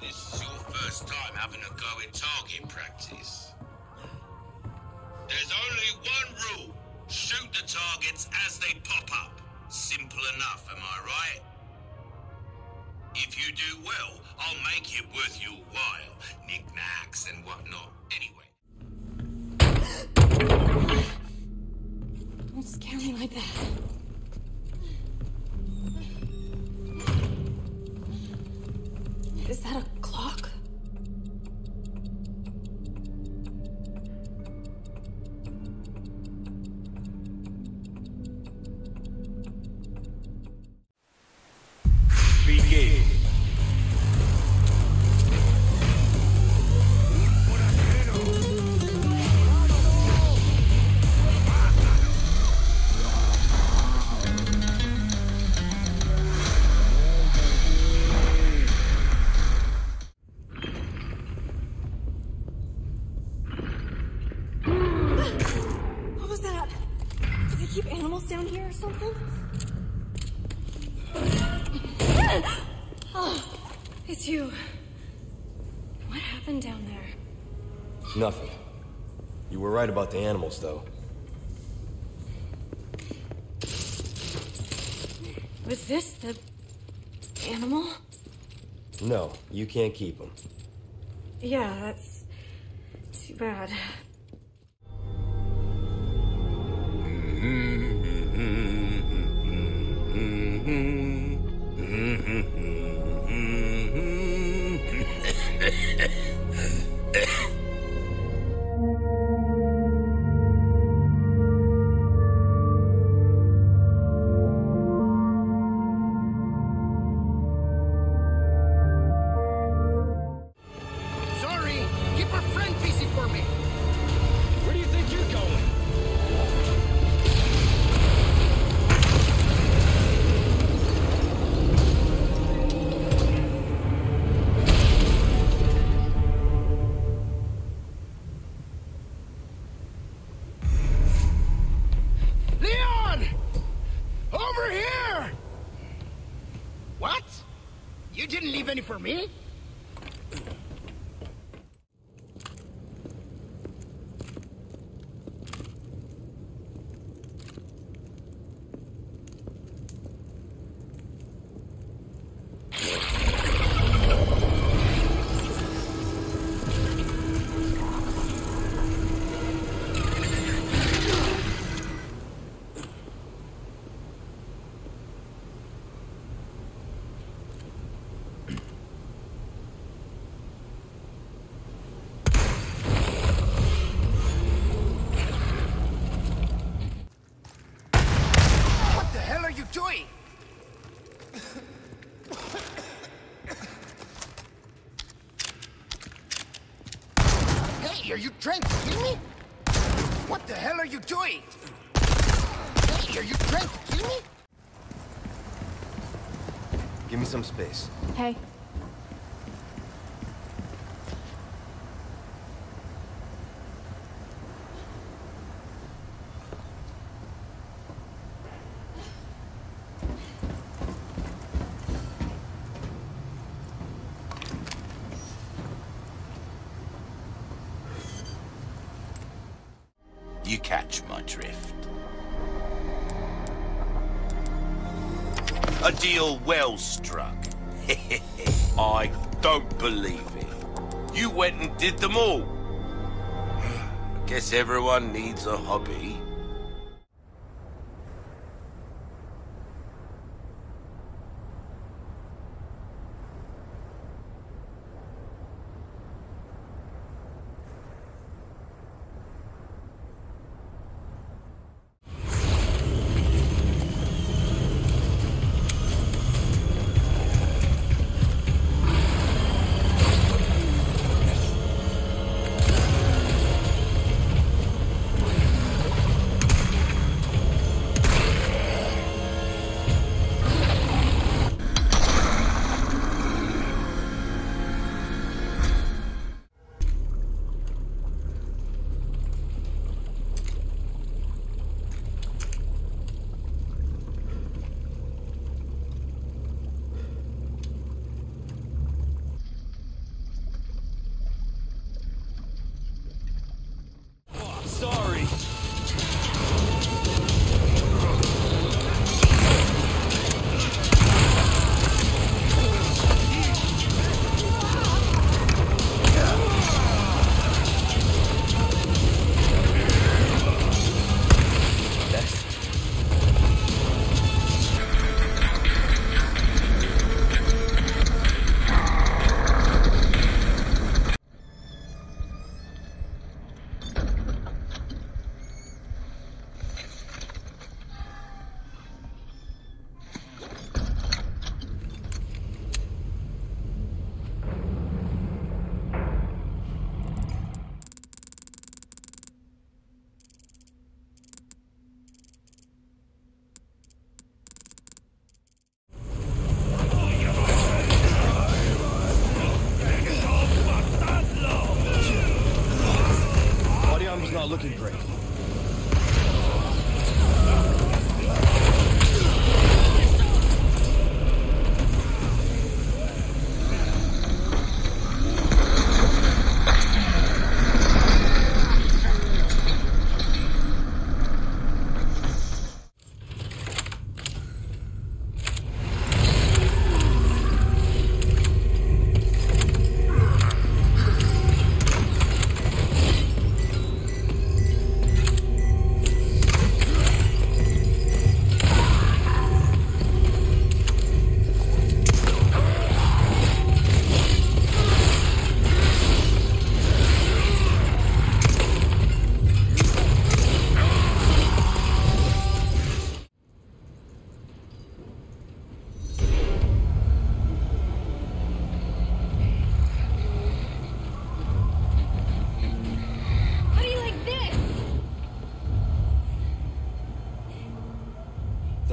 this is your first time having a go at target practice. There's only one rule. Shoot the targets as they pop up. Simple enough, am I right? If you do well, I'll make it worth your while. Knickknacks and whatnot. Anyway. Don't scare me like that. Is that a Oh, it's you. What happened down there? Nothing. You were right about the animals, though. Was this the animal? No, you can't keep them. Yeah, that's too bad. Sorry, didn't leave any for me? What the hell are you doing? Hey, are you trying to kill me? What the hell are you doing? Hey, are you trying to kill me? Give me some space. Hey. You catch my drift. A deal well struck. I don't believe it. You went and did them all. Guess everyone needs a hobby.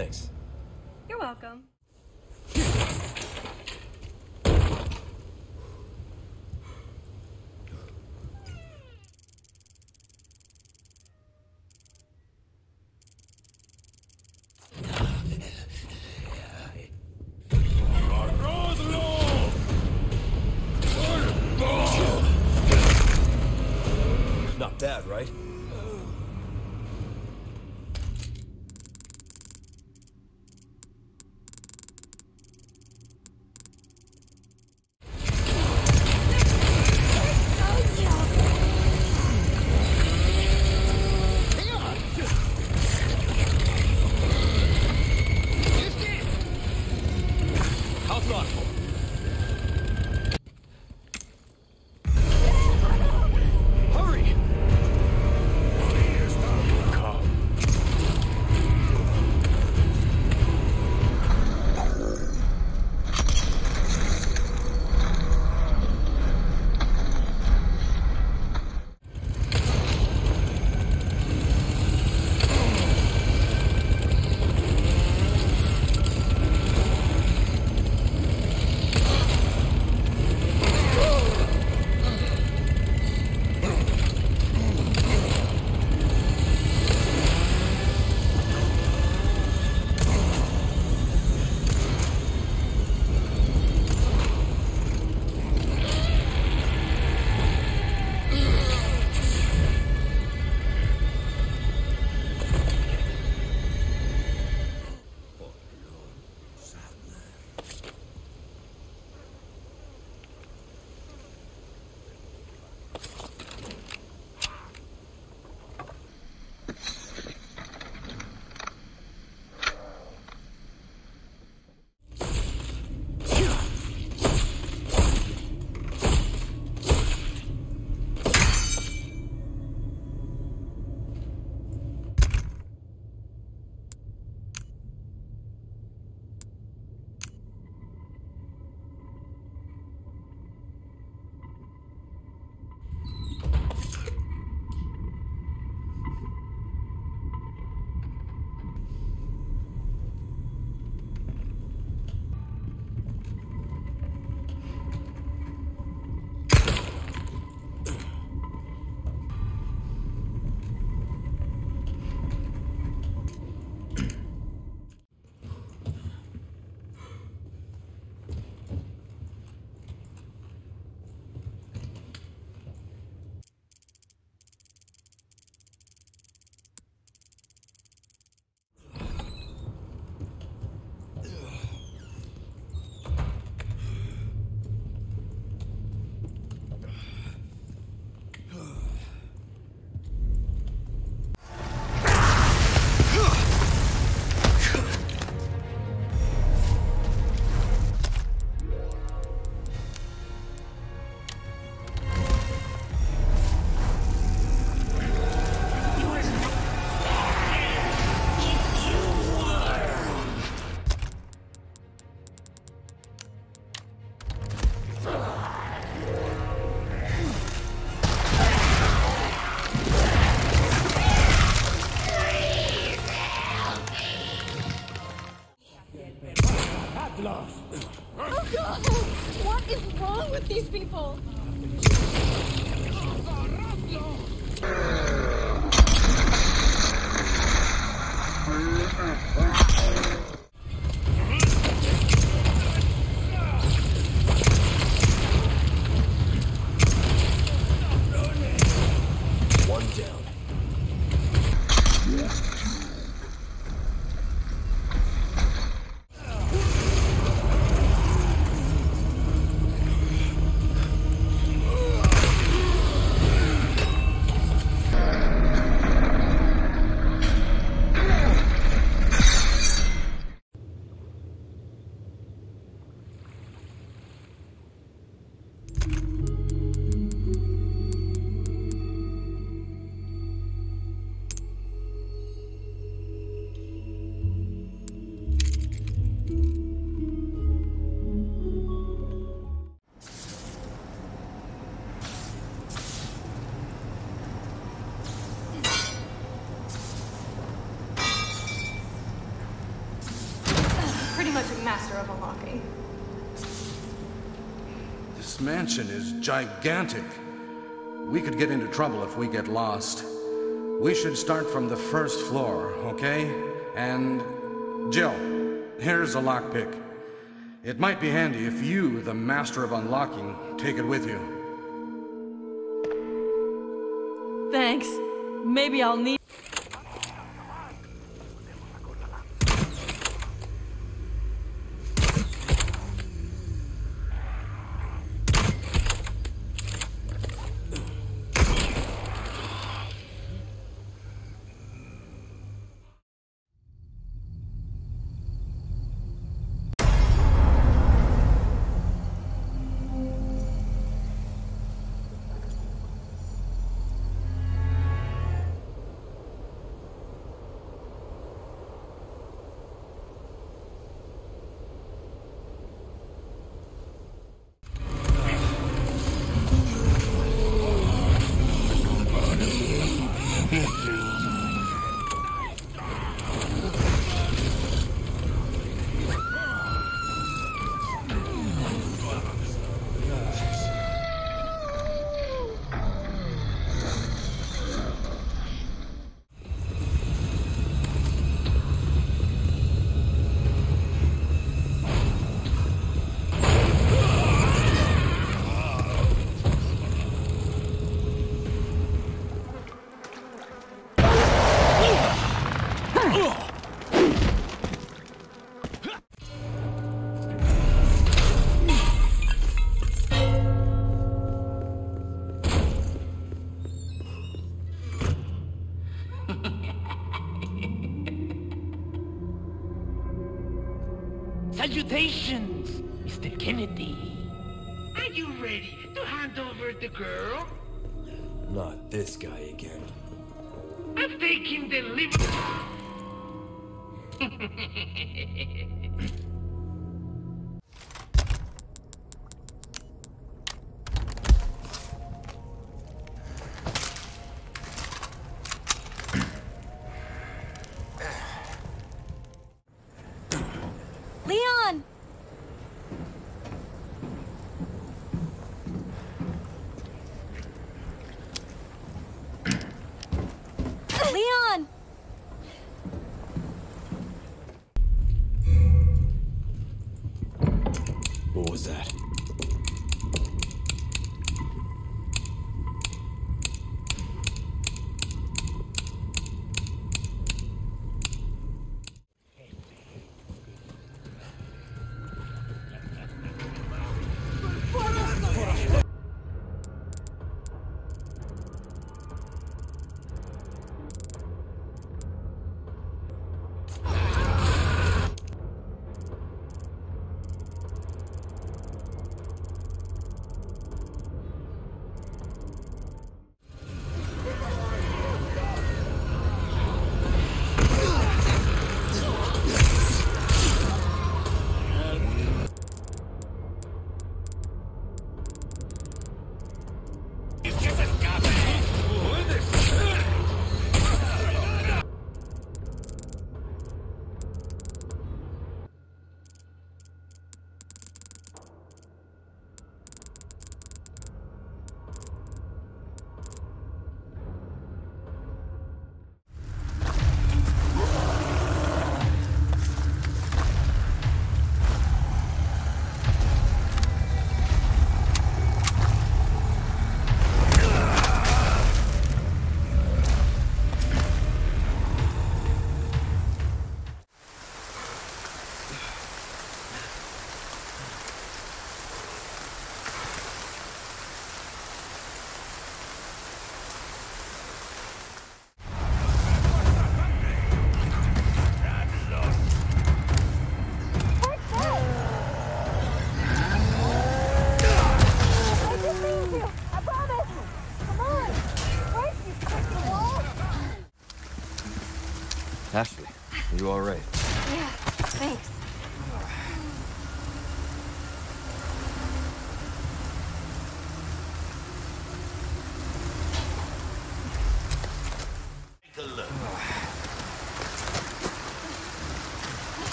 Thanks. You're welcome. Not bad, right? Mansion is gigantic. We could get into trouble if we get lost. We should start from the first floor, okay? And Jill, here's a lockpick. It might be handy if you, the master of unlocking, take it with you. Thanks. Maybe I'll need. Salutations, Mr. Kennedy. Are you ready to hand over the girl? Not this guy again. I've taken the liberty.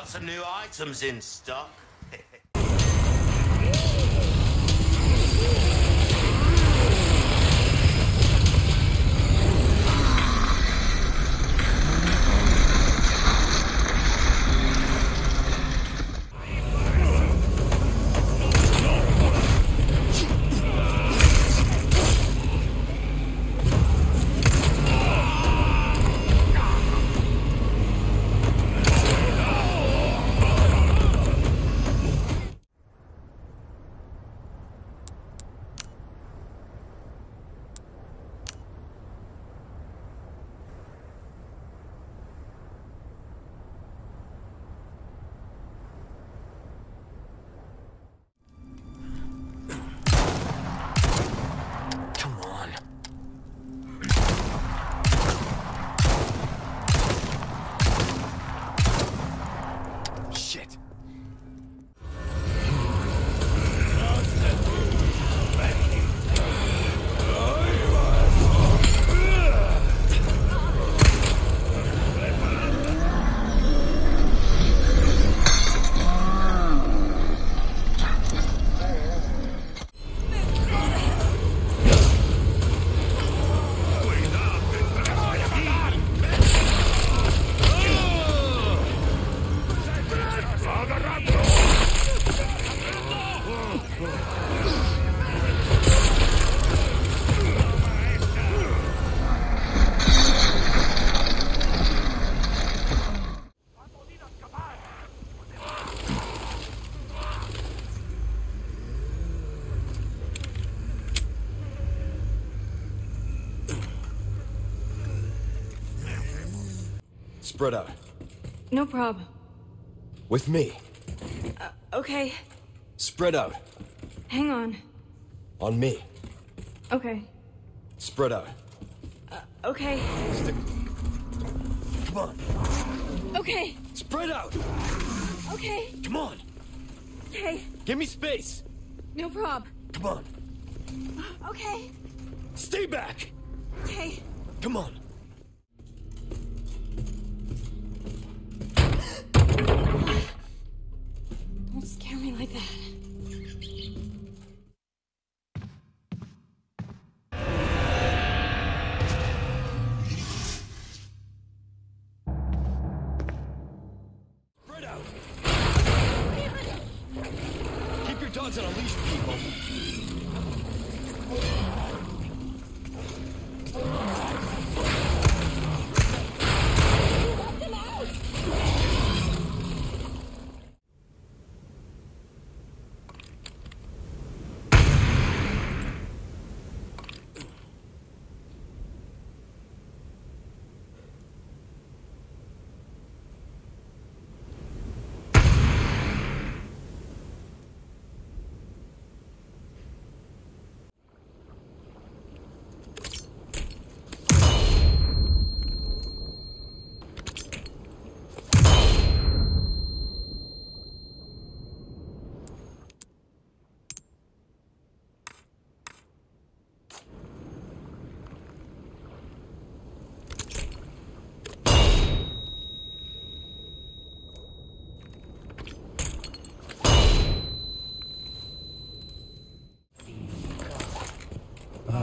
got some new items in stock. Spread out. No prob. With me. Uh, okay, Spread out. hang on. On me. Okay, Spread out. Uh, okay, Stick. Come on. okay, Spread out. okay, Come on. okay. Give me space. No prob. Come on. Okay, Stay back. okay. Come on. Don't scare me like that. Spread out. Keep your dogs on a leash, people.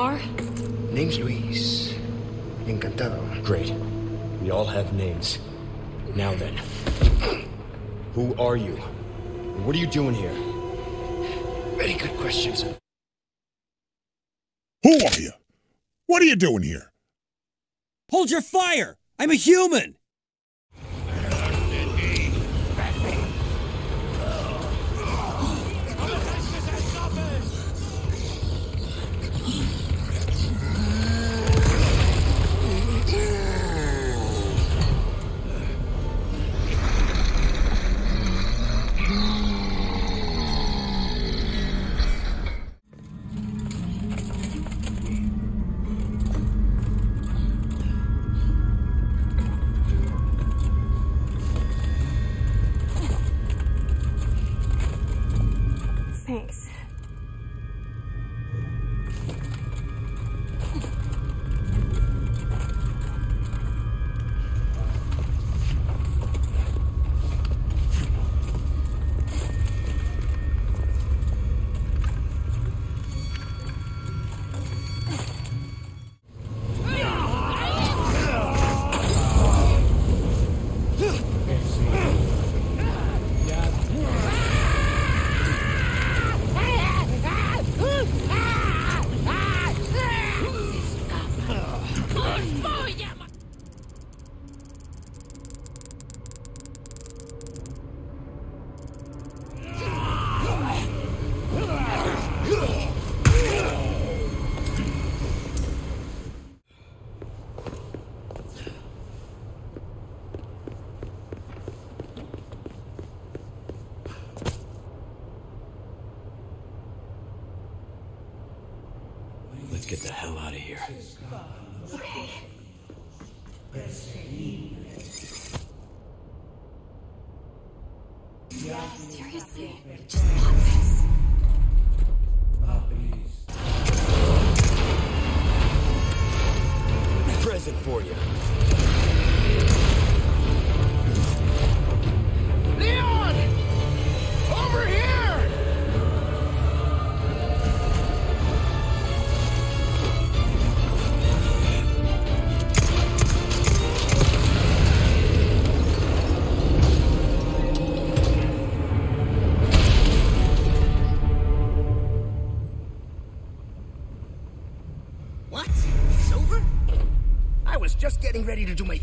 are? Name's Luis. Encantado. Great. We all have names. Now then. Who are you? And What are you doing here? Very good questions. Who are you? What are you doing here? Hold your fire! I'm a human!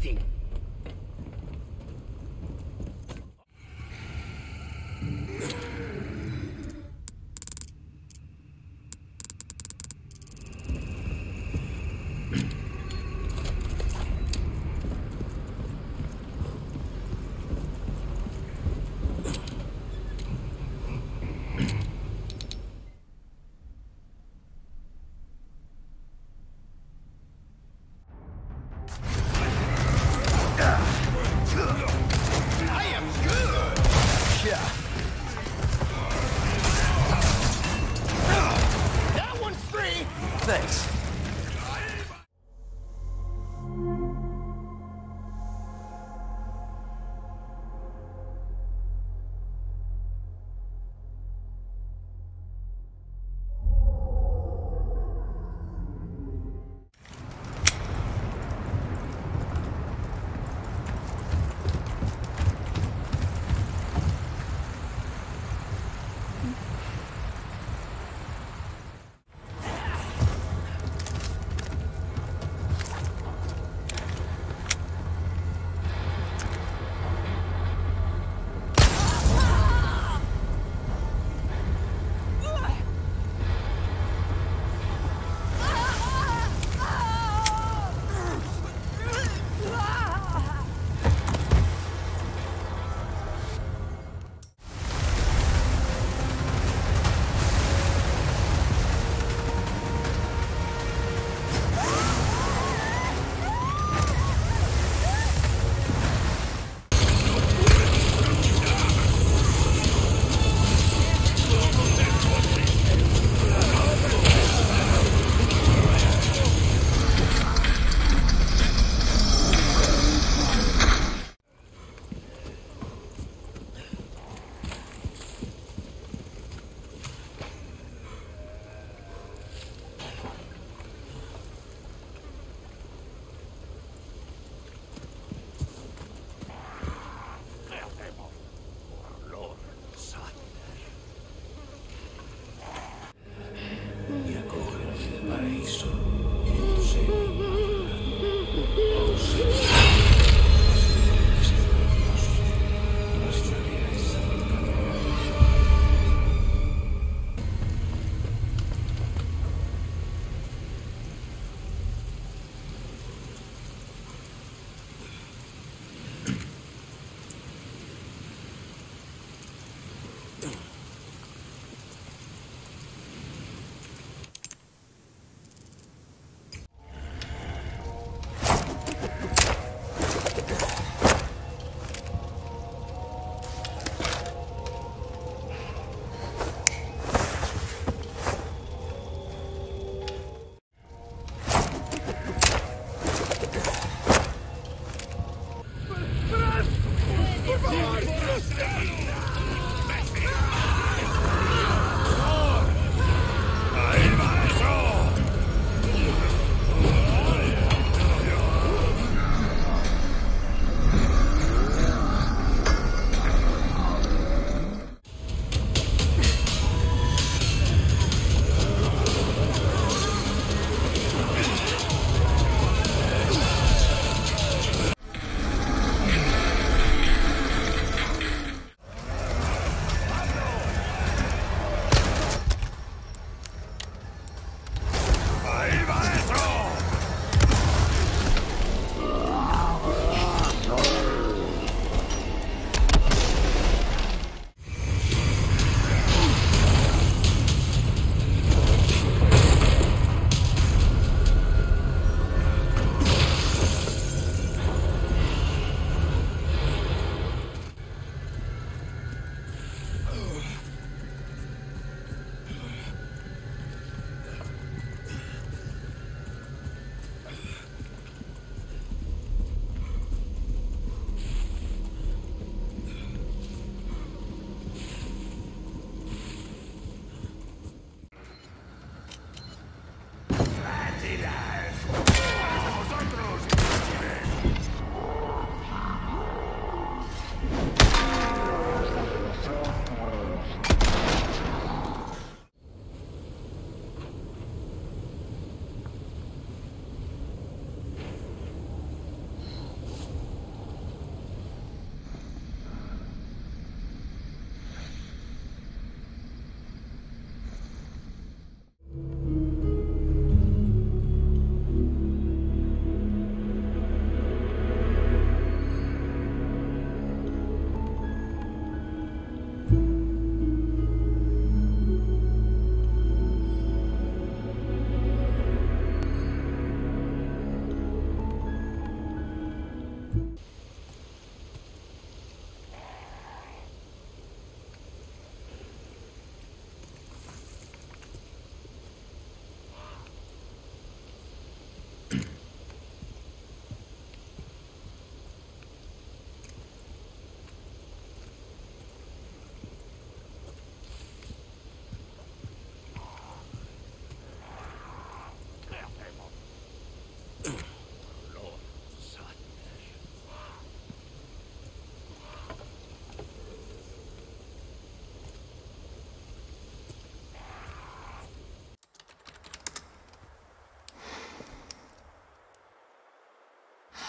Ready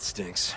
That stinks.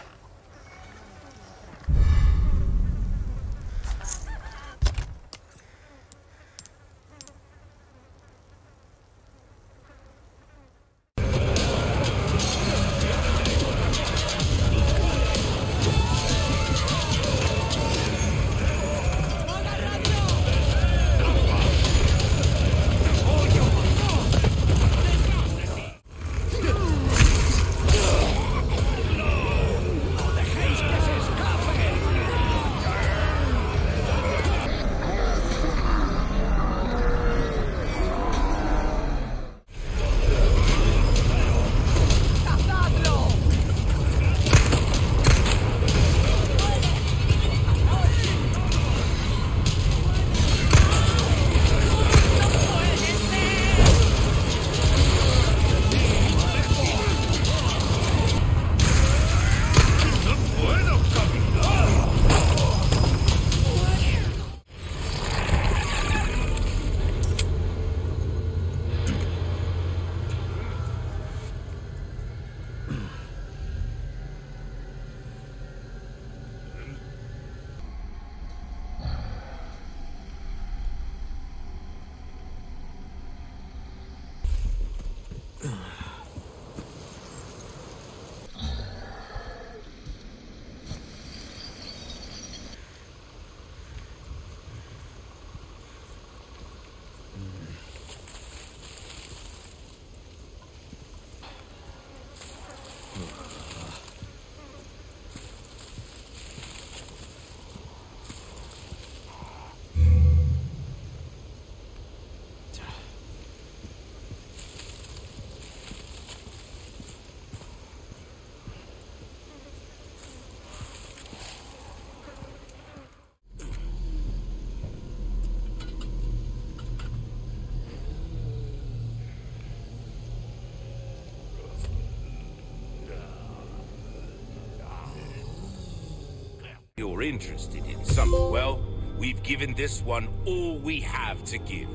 You're interested in something. Well, we've given this one all we have to give.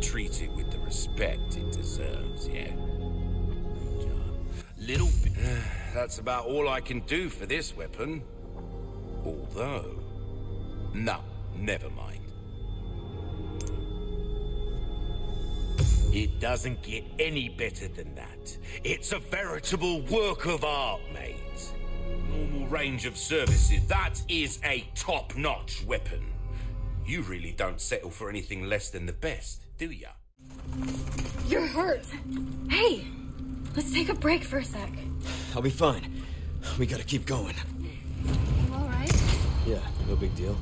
Treat it with the respect it deserves, yeah? Little bit. That's about all I can do for this weapon. Although. No, never mind. It doesn't get any better than that. It's a veritable work of art, mate. Normal range of services. That is a top-notch weapon. You really don't settle for anything less than the best, do ya? You're hurt. Hey, let's take a break for a sec. I'll be fine. We gotta keep going. You all right? Yeah, no big deal.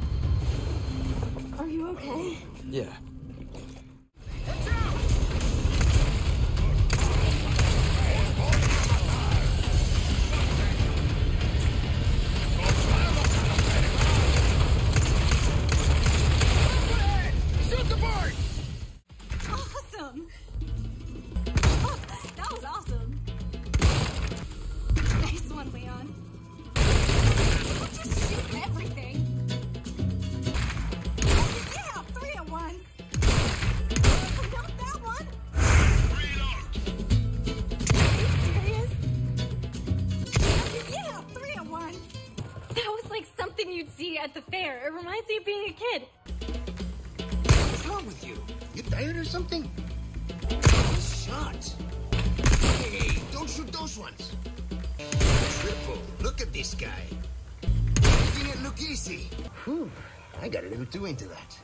Are you okay? Yeah. You? Tired or something? Shot. Hey, hey, don't shoot those ones. Triple, look at this guy. Making it look easy. Whew, I got a little too into that.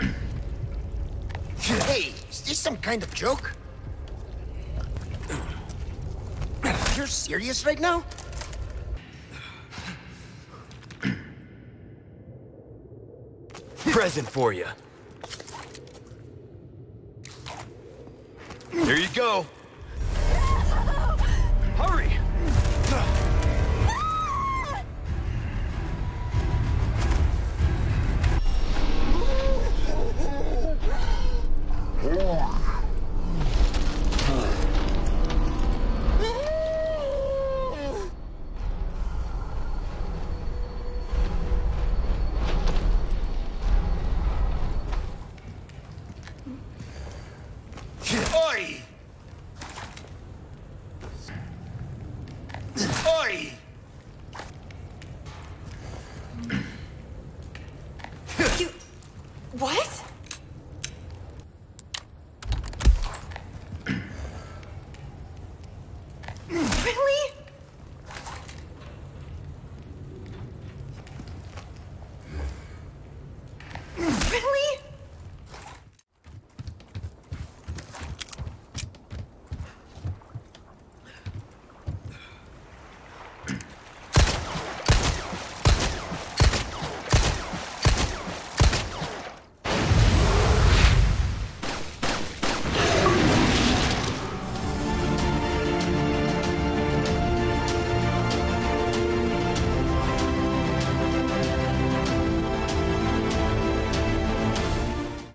hey, is this some kind of joke? You're serious right now? Present for you. Here you go. Hurry! Oi!